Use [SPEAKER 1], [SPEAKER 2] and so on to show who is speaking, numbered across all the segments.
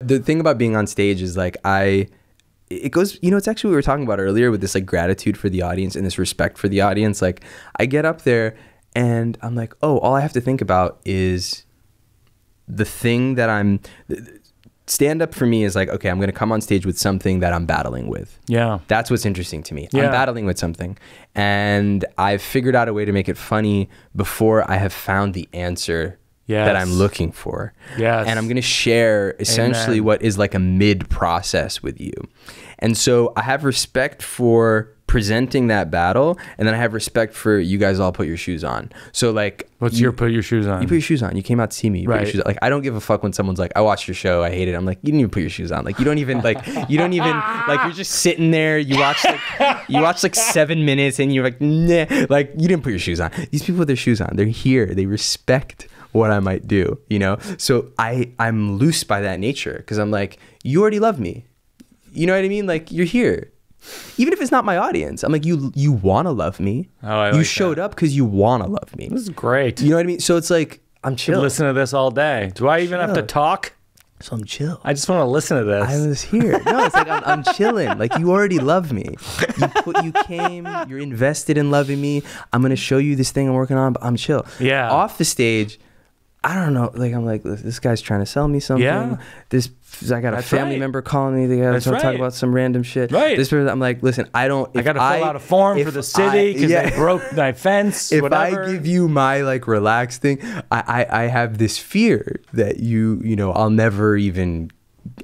[SPEAKER 1] The thing about being on stage is like I it goes you know it's actually what we were talking about earlier with this like gratitude for the audience and this respect for the audience like i get up there and i'm like oh all i have to think about is the thing that i'm stand up for me is like okay i'm going to come on stage with something that i'm battling with
[SPEAKER 2] Yeah.
[SPEAKER 1] that's what's interesting to me
[SPEAKER 2] Yeah.
[SPEAKER 1] i'm battling with something and i've figured out a way to make it funny before i have found the answer that i'm looking for
[SPEAKER 2] Yes.
[SPEAKER 1] and i'm going to share essentially
[SPEAKER 2] Amen.
[SPEAKER 1] what is like a mid process with you and so i have respect for presenting that battle and then i have respect for you guys all put your shoes on so like
[SPEAKER 2] What's
[SPEAKER 1] you-
[SPEAKER 2] your put your shoes on?
[SPEAKER 1] you put your shoes on. You came out to see me. You put your
[SPEAKER 2] Right.
[SPEAKER 1] shoes on. Like I don't give a fuck when someone's like, "I watched your show. I hate it." I'm like, "You didn't even put your shoes on. Like you don't even like you don't even like you're just sitting there. You watch like you watch like seven minutes and you're like, nah. Like you didn't put your shoes on. These people with their shoes on. They're here. They respect what I might do. You know. So I I'm loose by that nature because I'm like, you already love me. You know what I mean? Like you're here. Even if it's not my audience, I'm like you. You want to love me.
[SPEAKER 2] Oh, I
[SPEAKER 1] you
[SPEAKER 2] like
[SPEAKER 1] showed
[SPEAKER 2] that.
[SPEAKER 1] up because you want to love me.
[SPEAKER 2] This is great.
[SPEAKER 1] You know what I mean? So it's like I'm chill.
[SPEAKER 2] listen to this all day. Do I even have to talk?
[SPEAKER 1] So I'm chill.
[SPEAKER 2] I just want to listen to this.
[SPEAKER 1] I was here. No, it's like I'm, I'm chilling. Like you already love me. You put, you came. You're invested in loving me. I'm gonna show you this thing I'm working on, but I'm chill.
[SPEAKER 2] Yeah.
[SPEAKER 1] Off the stage, I don't know. Like I'm like this guy's trying to sell me something.
[SPEAKER 2] Yeah.
[SPEAKER 1] This I got a
[SPEAKER 2] That's
[SPEAKER 1] family
[SPEAKER 2] right.
[SPEAKER 1] member calling me. They got to talk about some random shit.
[SPEAKER 2] Right.
[SPEAKER 1] This person, I'm like, listen, I don't.
[SPEAKER 2] I got to fill out a form for the city because
[SPEAKER 1] I-
[SPEAKER 2] they broke my fence.
[SPEAKER 1] if
[SPEAKER 2] whatever.
[SPEAKER 1] I give you my like relaxed thing, I, I I have this fear that you you know I'll never even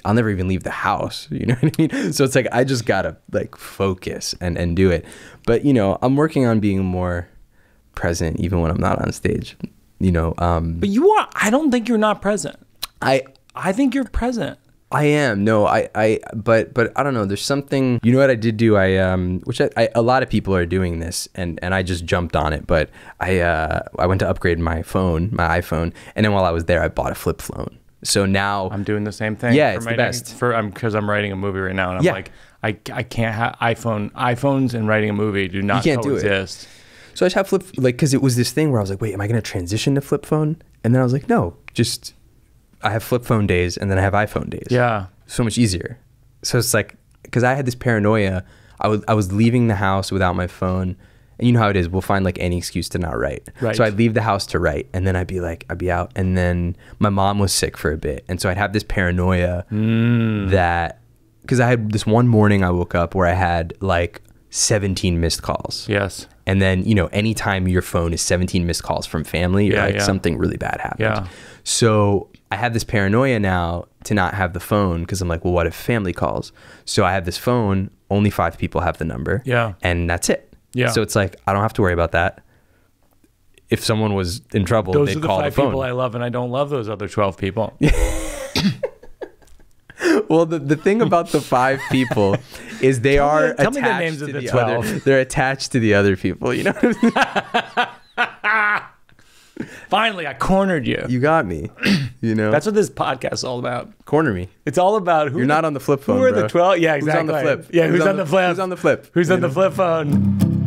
[SPEAKER 1] I'll never even leave the house. You know what I mean? So it's like I just gotta like focus and and do it. But you know I'm working on being more present even when I'm not on stage. You know, um,
[SPEAKER 2] but you are. I don't think you're not present.
[SPEAKER 1] I
[SPEAKER 2] I think you're present.
[SPEAKER 1] I am no, I, I, but, but I don't know. There's something. You know what I did do? I, um, which I, I, a lot of people are doing this, and and I just jumped on it. But I, uh, I went to upgrade my phone, my iPhone, and then while I was there, I bought a flip phone. So now,
[SPEAKER 2] I'm doing the same thing.
[SPEAKER 1] Yeah,
[SPEAKER 2] for
[SPEAKER 1] it's the
[SPEAKER 2] writing-
[SPEAKER 1] best.
[SPEAKER 2] For I'm because I'm writing a movie right now, and I'm
[SPEAKER 1] Yeah.
[SPEAKER 2] like, I, I can't have iPhone iPhones and writing a movie do not
[SPEAKER 1] can't do it. So I just have flip, like, because it was this thing where I was like, wait, am I going to transition to flip phone? And then I was like, no, just I have flip phone days, and then I have iPhone days.
[SPEAKER 2] Yeah.
[SPEAKER 1] so much easier. So it's like because I had this paranoia. I was I was leaving the house without my phone, and you know how it is. We'll find like any excuse to not write.
[SPEAKER 2] Right.
[SPEAKER 1] So I'd leave the house to write, and then I'd be like, I'd be out, and then my mom was sick for a bit, and so I'd have this paranoia
[SPEAKER 2] Mm.
[SPEAKER 1] that because I had this one morning I woke up where I had like 17 missed calls.
[SPEAKER 2] Yes.
[SPEAKER 1] And then, you know, anytime your phone is 17 missed calls from family, you're
[SPEAKER 2] Yeah,
[SPEAKER 1] like,
[SPEAKER 2] yeah.
[SPEAKER 1] something really bad happened.
[SPEAKER 2] Yeah.
[SPEAKER 1] So I have this paranoia now to not have the phone because I'm like, well, what if family calls? So I have this phone, only five people have the number.
[SPEAKER 2] Yeah.
[SPEAKER 1] And that's it.
[SPEAKER 2] Yeah.
[SPEAKER 1] So it's like, I don't have to worry about that. If someone was in trouble,
[SPEAKER 2] Those
[SPEAKER 1] they'd
[SPEAKER 2] are the
[SPEAKER 1] call
[SPEAKER 2] five
[SPEAKER 1] the phone.
[SPEAKER 2] people I love, and I don't love those other twelve people.
[SPEAKER 1] Well, the, the thing about the five people is they
[SPEAKER 2] Tell me
[SPEAKER 1] are
[SPEAKER 2] the- tell me the
[SPEAKER 1] attached
[SPEAKER 2] names
[SPEAKER 1] to
[SPEAKER 2] of the
[SPEAKER 1] the
[SPEAKER 2] 12.
[SPEAKER 1] other. They're attached to the other people. You know,
[SPEAKER 2] Finally, I cornered you.
[SPEAKER 1] you got me. You know,
[SPEAKER 2] That's what this podcast is all about.
[SPEAKER 1] corner me.
[SPEAKER 2] It's all about who
[SPEAKER 1] You're not on the flip phone.
[SPEAKER 2] Who are
[SPEAKER 1] bro.
[SPEAKER 2] the twelve? Yeah,
[SPEAKER 1] Who's
[SPEAKER 2] exactly.
[SPEAKER 1] on the flip?
[SPEAKER 2] Yeah, who's, on, the flip?
[SPEAKER 1] Who's on the flip?
[SPEAKER 2] Who's on the flip phone?